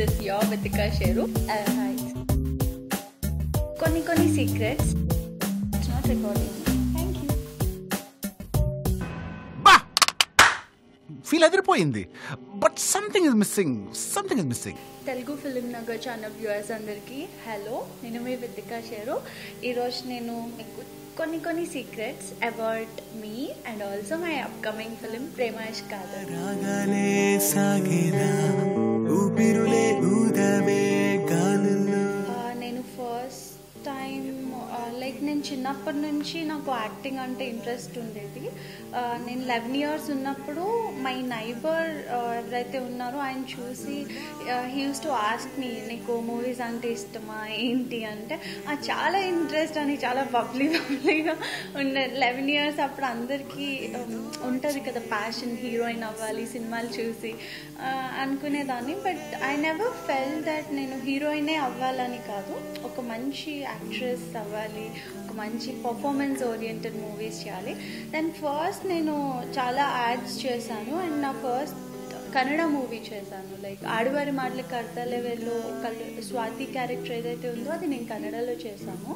This your Vithika Sheru కొన్ని కొన్ని secrets not recording thank you బా ఫీల్ అదిరిపోయింది but something is missing something is missing Telugu film Nagar channel viewers అందరికీ hello నేను మీ విద్దికా షేరు ఈరోజు నేను మీకు కొన్ని కొన్ని secrets about me and also my upcoming film ప్రేమాష్ కాదు రాగానే సాగేదా ఊపిరులే ఊదవే చిన్నప్పటి నుంచి నాకు యాక్టింగ్ అంటే ఇంట్రెస్ట్ ఉండేది. నేను లెవెన్ ఇయర్స్ ఉన్నప్పుడు మై నైబర్ ఎవరైతే ఉన్నారో ఆయన చూసి he used to ask me నీకు మూవీస్ అంటే ఇష్టమా? ఏంటి? అంటే చాలా ఇంట్రెస్ట్ అని చాలా బబ్లీ బబ్లీగా ఉండే లెవెన్ ఇయర్స్ అప్పుడు అందరికీ ఉంటుంది కదా ప్యాషన్ హీరోయిన్ అవ్వాలి సినిమాలు చూసి అనుకునేదాన్ని. But I never fell that నేను హీరోయినే అవ్వాలని కాదు. ఒక మంచి యాక్ట్రెస్ అవ్వాలి ఒక మంచి పర్ఫార్మెన్స్ ఓరియంటెడ్ మూవీస్ చేయాలి. దెన్ ఫస్ట్ నేను చాలా యాడ్స్ చేశాను. అండ్ నా ఫస్ట్ కన్నడ మూవీ చేశాను. లైక్ ఆడవారి మాటలు కర్తలెవెల్లో కళ్ళు స్వాతి క్యారెక్టర్ ఏదైతే ఉందో అది నేను కన్నడలో చేశాను.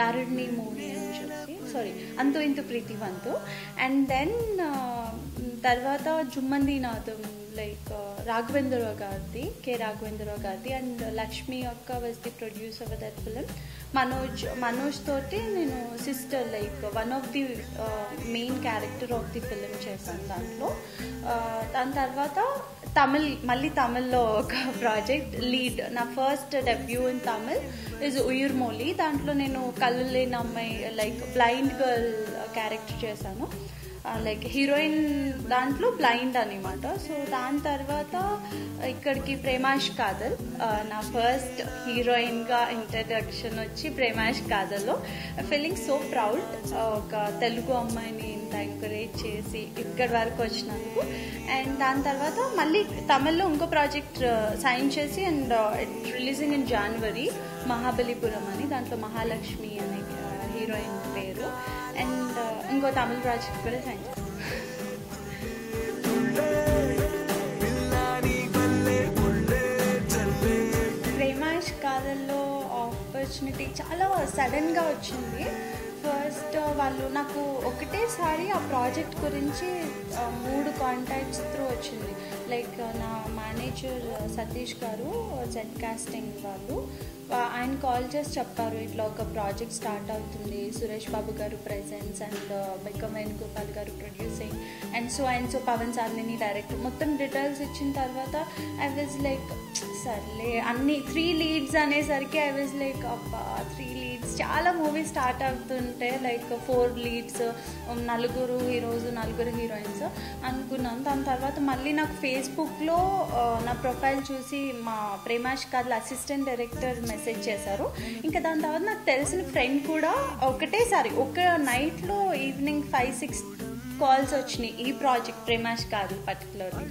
యారుడిని మూవీ అని చెప్పి. సారీ అంతో ఇంత ప్రీతివంతు అండ్ దెన్ uh, తర్వాత జుమ్మంది నాథం లైక్ uh, రాఘవేంద్రరావు గారిది కె. రాఘవేంద్రరావు గారిది అండ్ లక్ష్మి అక్క was the producer of that film Manoj Manoj తోటి నేను sister like one of the main character of the film చేశాను దాంట్లో. Uh, దాని తర్వాత తమిళ్ మళ్ళీ తమిళ్ళో ఒక ప్రాజెక్ట్ లీడ్ నా first debut in Tamil is Uyirmozhi దాంట్లో నేను కళ్ళు లేని అమ్మాయి లైక్ బ్లైండ్ గర్ల్ క్యారెక్టర్ చేశాను. లైక్ హీరోయిన్ దాంట్లో బ్లైండ్ అనమాట సో దాని తర్వాత ఇక్కడికి ప్రేమాష్ కాదల్. నా ఫస్ట్ హీరోయిన్గా ఇంట్రడక్షన్ వచ్చి ప్రేమాష్ కాదల్లో. ఫీలింగ్ సో ప్రౌడ్ ఒక తెలుగు అమ్మాయిని ఇంత ఎంకరేజ్ చేసి ఇక్కడి వరకు వచ్చినందుకు. అండ్ దాని తర్వాత మళ్ళీ తమిళ్ళో ఇంకో ప్రాజెక్ట్ సైన్ చేసి and releasing in January Mahabalipuram అని దాంట్లో మహాలక్ష్మి అనే హీరోయిన్ పేరు. అండ్ uh, ఇంకో తమిళ ప్రాజెక్ట్ కూడా సైన్ ప్రేమాష్ కాలంలో ఆపర్చునిటీ చాలా సడన్గా వచ్చింది. ఫస్ట్ uh, వాళ్ళు నాకు ఒకటేసారి ఆ ప్రాజెక్ట్ గురించి uh, మూడు కాంటాక్ట్స్ త్రూ వచ్చింది. లైక్ నా manager Satish garu Z casting వాళ్ళు. ఆయన కాల్ చేసి చెప్పారు ఇట్లా ఒక ప్రాజెక్ట్ స్టార్ట్ అవుతుంది సురేష్ బాబు గారు presence and Bekkam Venugopal garu producing and so and so Pavan సార్ని డైరెక్ట్ మొత్తం డీటెయిల్స్ ఇచ్చిన తర్వాత ఐ వాజ్ లైక్ సర్లే. అన్ని త్రీ లీడ్స్ అనేసరికి ఐ వాజ్ లైక్ అబ్బా త్రీ చాలా మూవీస్ స్టార్ట్ అవుతుంటే లైక్ ఫోర్ లీడ్స్ నలుగురు హీరోస్ నలుగురు హీరోయిన్స్ అనుకున్నాను దాని తర్వాత మళ్ళీ నాకు ఫేస్బుక్లో uh, నా ప్రొఫైల్ చూసి మా ప్రేమాష్ కాదు అసిస్టెంట్ డైరెక్టర్ మెసేజ్ చేశారు. ఇంకా దాని తర్వాత నాకు తెలిసిన ఫ్రెండ్ కూడా ఒకటేసారి ఒక నైట్లో ఈవినింగ్ ఫైవ్ సిక్స్ కాల్స్ వచ్చినాయి ఈ ప్రాజెక్ట్ ప్రేమాష్ కాదు పర్టికులర్లీ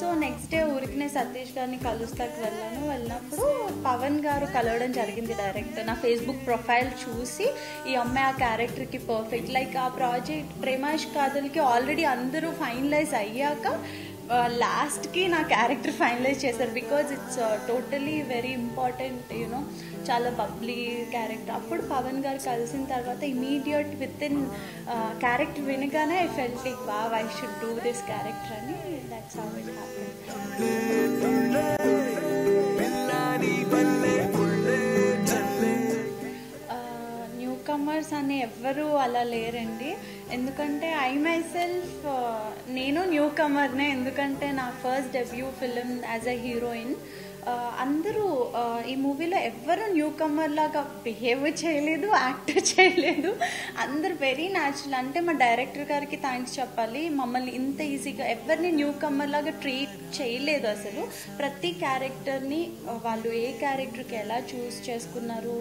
సో నెక్స్ట్ డే ఊరికినే సతీష్ గారిని కలుస్తాకి వెళ్ళాను. వెళ్ళినప్పుడు పవన్ గారు కలవడం జరిగింది డైరెక్ట్. నా ఫేస్బుక్ ప్రొఫైల్ చూసి ఈ అమ్మాయి ఆ క్యారెక్టర్కి పర్ఫెక్ట్ లైక్ ఆ ప్రాజెక్ట్ ప్రేమాష్ కాదులకి ఆల్రెడీ అందరూ ఫైనలైజ్ అయ్యాక లాస్ట్కి నా క్యారెక్టర్ ఫైనలైజ్ చేశారు. Because it's totally very important you know చాలా బబ్లీ క్యారెక్టర్ అప్పుడు పవన్ గారు కలిసిన తర్వాత ఇమీడియట్ విత్ ఇన్ క్యారెక్టర్ వినగానే I felt like wow I should do this character అని that's how it newcomers అని ఎవ్వరూ అలా లేరండి. ఎందుకంటే ఐ మై సెల్ఫ్ నేను న్యూ కమర్నే ఎందుకంటే నా first debut film as a heroine అందరూ ఈ మూవీలో ఎవ్వరూ న్యూ కమర్ లాగా బిహేవ్ చేయలేదు యాక్ట్ చేయలేదు. అందరు వెరీ న్యాచురల్ అంటే మా డైరెక్టర్ గారికి థ్యాంక్స్ చెప్పాలి. మమ్మల్ని ఇంత ఈజీగా ఎవరిని న్యూ కమర్ లాగా ట్రీట్ చేయలేదు అసలు. ప్రతి క్యారెక్టర్ని వాళ్ళు ఏ క్యారెక్టర్కి ఎలా చూస్ చేసుకున్నారు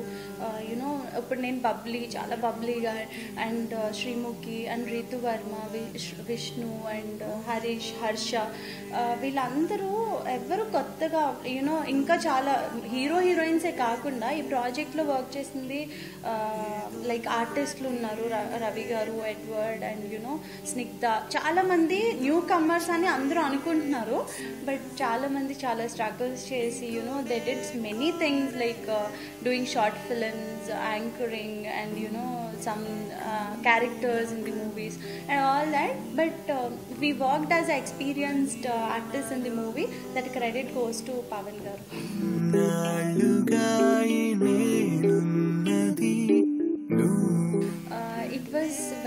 యూనో ఇప్పుడు నేను బబ్లీ చాలా బబ్లీగా అండ్ శ్రీముఖి అండ్ రీతు వర్మ విష్- విష్ణు అండ్ హరీష్ హర్ష వీళ్ళందరూ ఎవరు కొత్తగా యూనో ఇంకా చాలా హీరో హీరోయిన్సే కాకుండా ఈ ప్రాజెక్ట్లో వర్క్ చేసింది లైక్ ఆర్టిస్టులు ఉన్నారు ర- రవి గారు ఎడ్వర్డ్ అండ్ యునో స్నిగ్ధ. చాలామంది న్యూ కమర్స్ అని అందరూ అనుకుంటున్నారు బట్ చాలామంది చాలా స్ట్రగుల్స్ చేసి you know that it's many things like doing short films anchoring and you know some uh, characters in the movies and all that but uh, we worked as experienced uh, actors in the movie that credit goes to pavan garu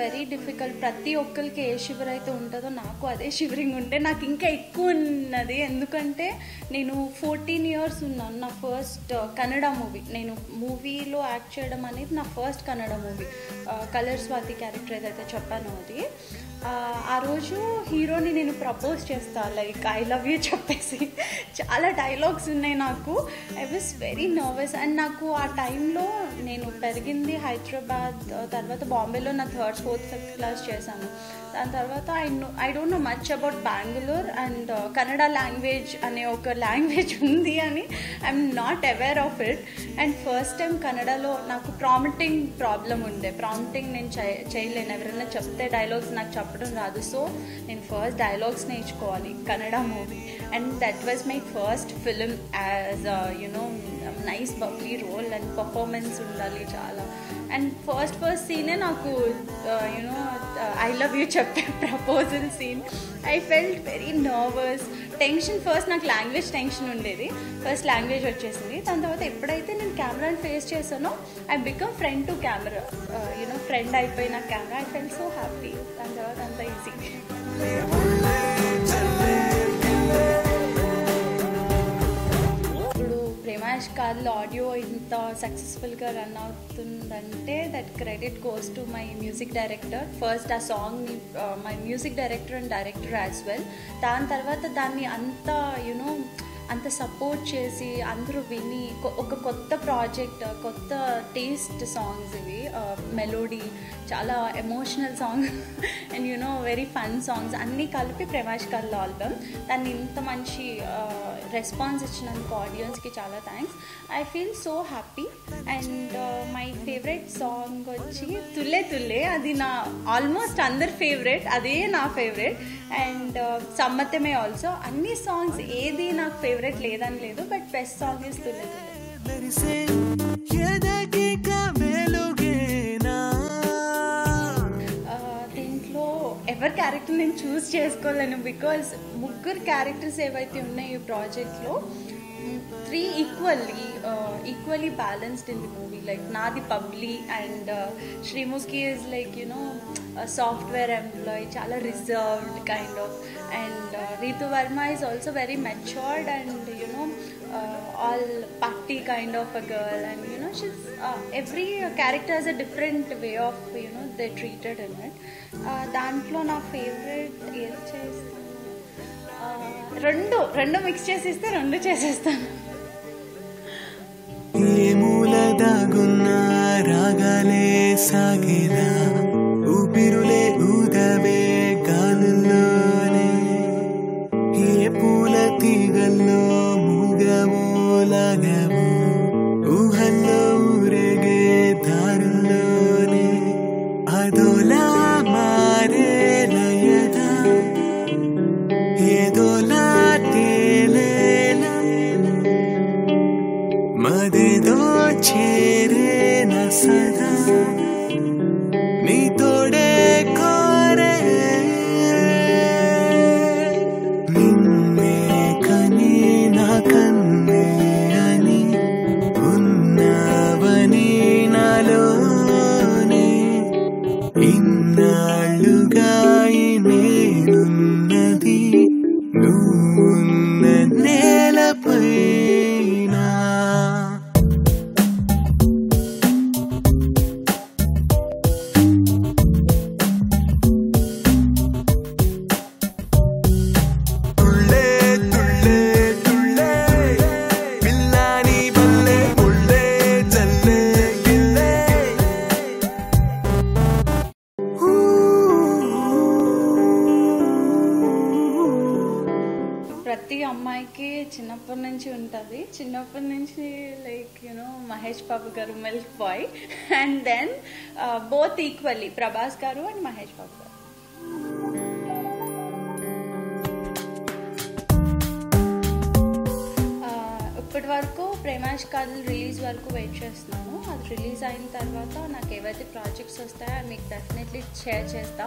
very difficult ప్రతి ఒక్కరికి ఏ shiver అయితే ఉంటుందో నాకు అదే shivering ఉంటే నాకు ఇంకా ఎక్కువ ఉన్నది. ఎందుకంటే నేను ఫోర్టీన్ ఇయర్స్ ఉన్నాను. నా ఫస్ట్ కన్నడ మూవీ నేను మూవీలో యాక్ట్ చేయడం అనేది నా first Kannada movie colour Swathi character ఏదైతే చెప్పానో అది. ఆ, రోజు హీరోని నేను ప్రపోజ్ చేస్తా లైక్ ఐ లవ్ యూ చెప్పేసి. చాలా డైలాగ్స్ ఉన్నాయి నాకు. I was very nervous and నాకు ఆ టైంలో నేను పెరిగింది హైదరాబాద్ తర్వాత బాంబేలో నా థర్డ్ ఫోర్త్ ఫిఫ్త్ క్లాస్ చేశాను. దాని తర్వాత I know I don't know much about Bangalore and Kannada language అనే ఒక లాంగ్వేజ్ ఉంది అని I'm not aware of it and first time కన్నడలో నాకు ప్రామిటింగ్ ప్రాబ్లం ఉండే. ప్రామిటింగ్ నేను చే- చేయలేను. ఎవరైనా చెప్తే డైలాగ్స్ నాకు చెప్పడం రాదు. సో నేను ఫస్ట్ డైలాగ్స్ నేర్చుకోవాలి. Kannada movie and that was my first film as you know nice bubbly role and performance ఉండాలి చాలా. అండ్ ఫస్ట్ ఫస్ట్ సీనే నాకు you know I love you చెప్పే proposal scene I felt very nervous tension first నాకు language tension ఉండేది. First language వచ్చేసింది. దాని తర్వాత ఎప్పుడైతే నేను కెమెరాని ఫేస్ చేశానో I become friend to camera you know friend అయిపోయిన camera I fell so happy దాని తర్వాత అంత ఈజీ ఆడియో ఇంత సక్సెస్ఫుల్గా రన్ అవుతుందంటే that credit goes to my music director first ఆ సాంగ్ని my music director and director as well దాని తర్వాత దాన్ని అంత యునో అంత సపోర్ట్ చేసి అందరూ విని ఒక కొత్త ప్రాజెక్ట్ కొత్త టేస్ట్ సాంగ్స్ ఇవి మెలోడీ చాలా emotional song and you know very fun songs అన్నీ కలిపి ప్రమాష్ కర్ల ఆల్బమ్ దాన్ని ఇంత మంచి రెస్పాన్స్ ఇచ్చినందుకు ఆడియన్స్కి చాలా thanks I feel so happy and my favourite song వచ్చి తుల్లే తుల్లే. అది నా ఆల్మోస్ట్ అందరి ఫేవరెట్ అదే నా ఫేవరెట్ అండ్ uh, సమ్మతమే ఆల్సో అన్ని సాంగ్స్ ఏది నాకు ఫేవరెట్ లేదని లేదు but best song is Thulle Thulle. Character నేను చూస్ చేసుకోలేను బికాజ్ ముగ్గురు క్యారెక్టర్స్ ఏవైతే ఉన్నాయో ఈ ప్రాజెక్ట్లో three equally equally balanced in the movie like నాది bubbly and Sreemukhi is like you know software employee చాలా reserved kind of and Ritu Varma is also very matured and all party kind of a girl and you know she's every character has a different way of you know they treated in it దాంట్లో నా favourite ఏది చేస్తాను రెండు రెండు mix చేసేస్తే రెండు చేసేస్తాను. ఏ మూల రాగాలే సాగేదా? ఊపిరులే ఉంటుంది. చిన్నప్పటి నుంచి like you know Mahesh Babu garu milk boy. And then both equally Prabhas garu and Mahesh బాబు గారు. Uh, ఇప్పటి వరకు ప్రేమాష్ కాదులు రిలీజ్ వరకు వెయిట్ చేస్తున్నాను. అది రిలీజ్ అయిన తర్వాత నాకు ఏవైతే ప్రాజెక్ట్స్ వస్తాయో అవి మీకు డెఫినెట్లీ షేర్ చేస్తా.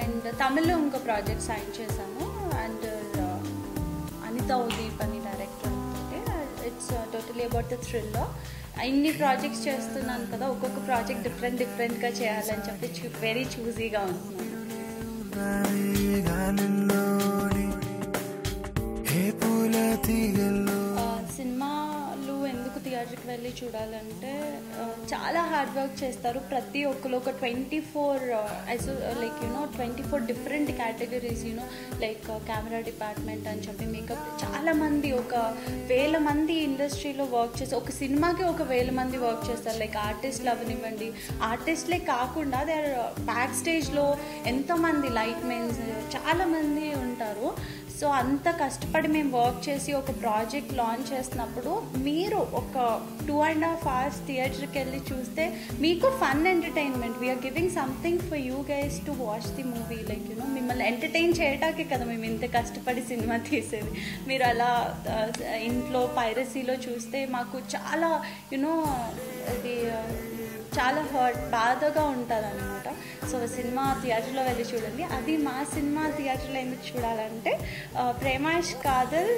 అండ్ తమిళ్ళో ఇంకో ప్రాజెక్ట్ సైన్ చేశాను. And uh, Anitha ఉదీ it's totally about the thriller ఇన్ని ప్రాజెక్ట్స్ చేస్తున్నాను కదా ఒక్కొక్క ప్రాజెక్ట్ డిఫరెంట్ డిఫరెంట్గా చేయాలని చెప్పి వెరీ చూజీగా ఉంటున్నాను తీగల్లో వెళ్ళి చూడాలంటే చాలా హార్డ్ వర్క్ చేస్తారు. ప్రతి ఒక్కరు ఒక twenty four like you know twenty four different categories you know like camera department అని చెప్పి మేకప్ చాలామంది ఒక వేల మంది ఇండస్ట్రీలో వర్క్ చేస్తారు ఒక సినిమాకి ఒక వేల మంది వర్క్ చేస్తారు. లైక్ ఆర్టిస్ట్లు అవనివ్వండి ఆర్టిస్ట్లే కాకుండా దే ఆర్ బ్యాక్ స్టేజ్లో ఎంతోమంది లైట్ మెన్స్ చాలామంది ఉంటారు. సో అంత కష్టపడి మేము వర్క్ చేసి ఒక ప్రాజెక్ట్ లాంచ్ చేసినప్పుడు మీరు ఒక టూ అండ్ హాఫ్ అవర్స్ థియేటర్కి వెళ్ళి చూస్తే మీకు fun entertainment we're giving something for you guys to watch the movie like you know మిమ్మల్ని ఎంటర్టైన్ చేయటాకే కదా మేము ఇంత కష్టపడి సినిమా తీసేది. మీరు అలా ఇంట్లో పైరసీలో చూస్తే మాకు చాలా యునో అది చాలా హర్ట్ బాధగా ఉంటుంది అన్నమాట సో సినిమా థియేటర్లో వెళ్ళి చూడండి. అది మా సినిమా థియేటర్లో ఎందుకు చూడాలంటే ఆ, ప్రేమాష్ Kadhal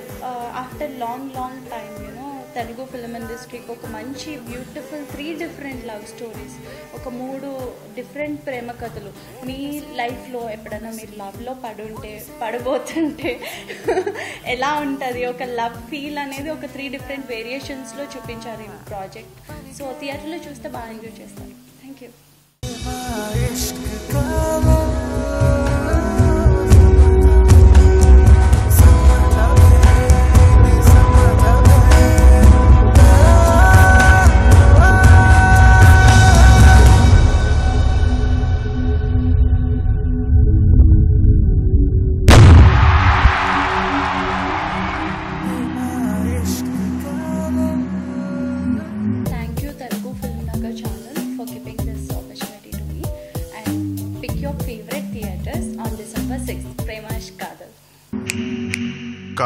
after long long time you know Telugu film ఇండస్ట్రీకి ఒక మంచి beautiful three different love stories ఒక మూడు డిఫరెంట్ ప్రేమ కథలు. మీ లైఫ్లో ఎప్పుడైనా మీరు లవ్లో పడుంటే పడబోతుంటే ఎలా ఉంటుంది? ఒక లవ్ ఫీల్ అనేది ఒక త్రీ డిఫరెంట్ వేరియేషన్స్లో చూపించారు ఈ ప్రాజెక్ట్ సో థియేటర్లో చూస్తే బాగా ఎంజాయ్ చేస్తారు. Thank you mais que cala.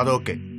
karaoke.